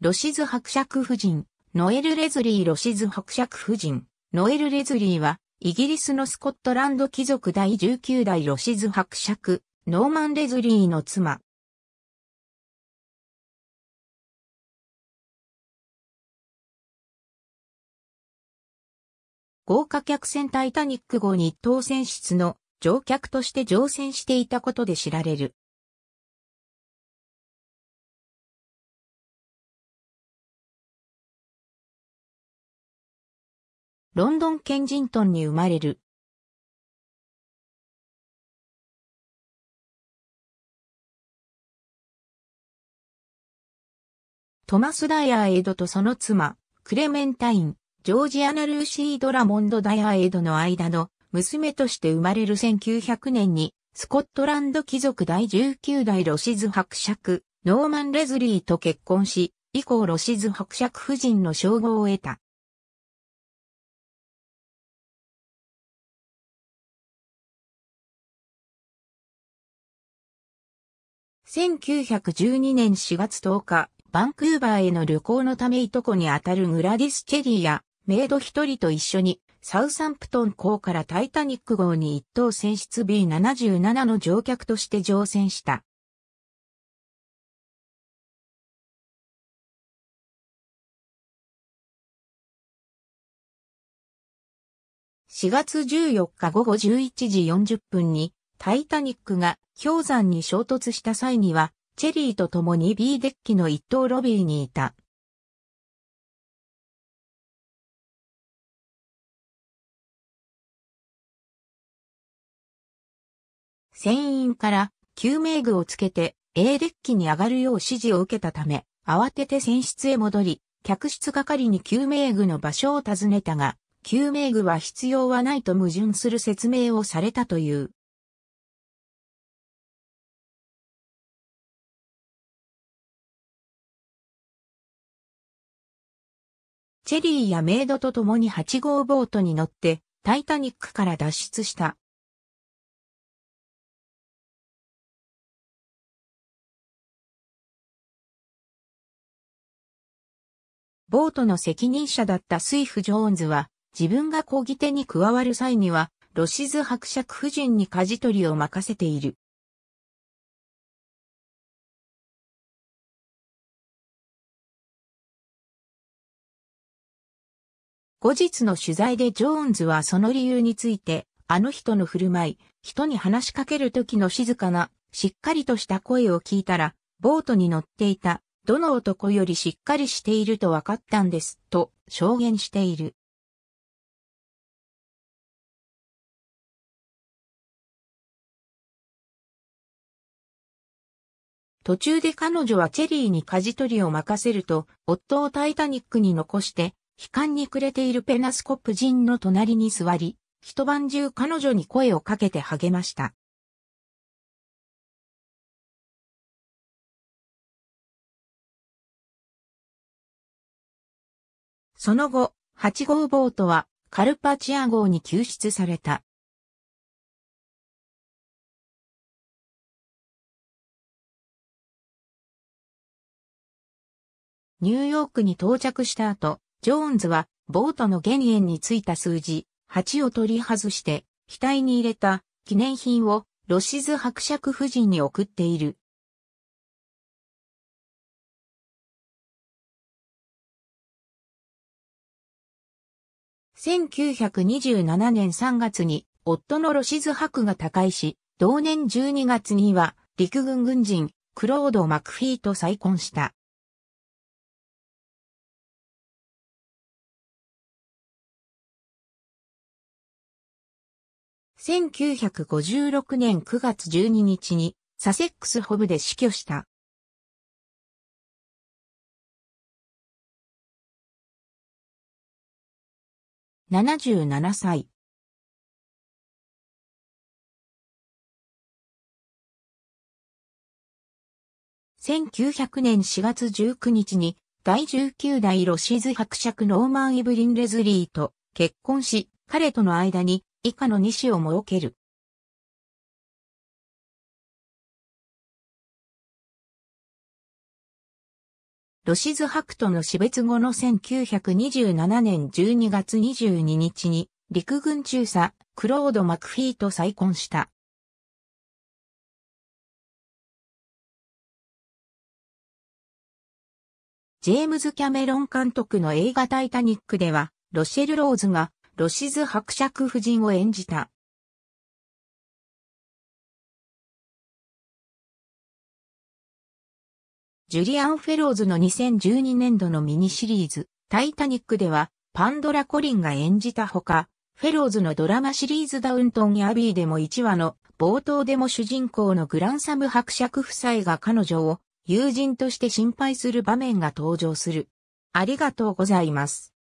ロシズ伯爵夫人、ノエル・レズリー・ロシズ伯爵夫人、ノエル・レズリーは、イギリスのスコットランド貴族第19代ロシズ伯爵、ノーマン・レズリーの妻。豪華客船タイタニック号に一等船室の乗客として乗船していたことで知られる。ロンドン・ケンジントンに生まれる。トマス・ダイヤーエドとその妻、クレメンタイン、ジョージアナ・ルーシー・ドラモンド・ダイアーエドの間の娘として生まれる1900年に、スコットランド貴族第19代ロシズ伯爵、ノーマン・レズリーと結婚し、以降ロシズ伯爵夫人の称号を得た。1912年4月10日、バンクーバーへの旅行のためいとこにあたるグラディス・チェリーやメイド一人と一緒にサウサンプトン港からタイタニック号に一等船室 B77 の乗客として乗船した。4月14日午後11時40分にタイタニックが氷山に衝突した際にはチェリーと共に B デッキの一等ロビーにいた。船員から救命具をつけて A デッキに上がるよう指示を受けたため、慌てて船室へ戻り、客室係に救命具の場所を尋ねたが、救命具は必要はないと矛盾する説明をされたという。チェリーやメイドと共に8号ボートに乗ってタイタニックから脱出した。ボートの責任者だったスイフ・ジョーンズは、自分が漕ぎ手に加わる際には、ロシズ伯爵夫人に舵取りを任せている。後日の取材でジョーンズはその理由について、あの人の振る舞い、人に話しかける時の静かな、しっかりとした声を聞いたら、ボートに乗っていたどの男よりしっかりしていると分かったんです、と証言している。途中で彼女はチェリーに舵取りを任せると、夫をタイタニックに残して、悲観に暮れているペナスコップ人の隣に座り、一晩中彼女に声をかけて励ました。その後、8号ボートはカルパチア号に救出された。ニューヨークに到着した後、ジョーンズはボートの減塩についた数字8を取り外して額に入れた記念品をロシズ伯爵夫人に送っている。1927年3月に夫のロシズ博が他界し、同年12月には陸軍軍人クロード・マクフィーと再婚した。1956年9月12日にサセックスホブで死去した。77歳。1900年4月19日に第19代ロシーズ伯爵ノーマン・イブリン・レズリーと結婚し、彼との間に以下の2子を設ける。ロシズ・ハクトの死別後の1927年12月22日に陸軍中佐クロード・マクフィーと再婚した。ジェームズ・キャメロン監督の映画タイタニックでは、ロシェル・ローズがロシズ伯爵夫人を演じた。ジュリアン・フェローズの2012年度のミニシリーズ、タイタニックでは、パンドラ・コリンが演じたほか、フェローズのドラマシリーズダウントン・アビーでも1話の冒頭でも主人公のグランサム伯爵夫妻が彼女を友人として心配する場面が登場する。ありがとうございます。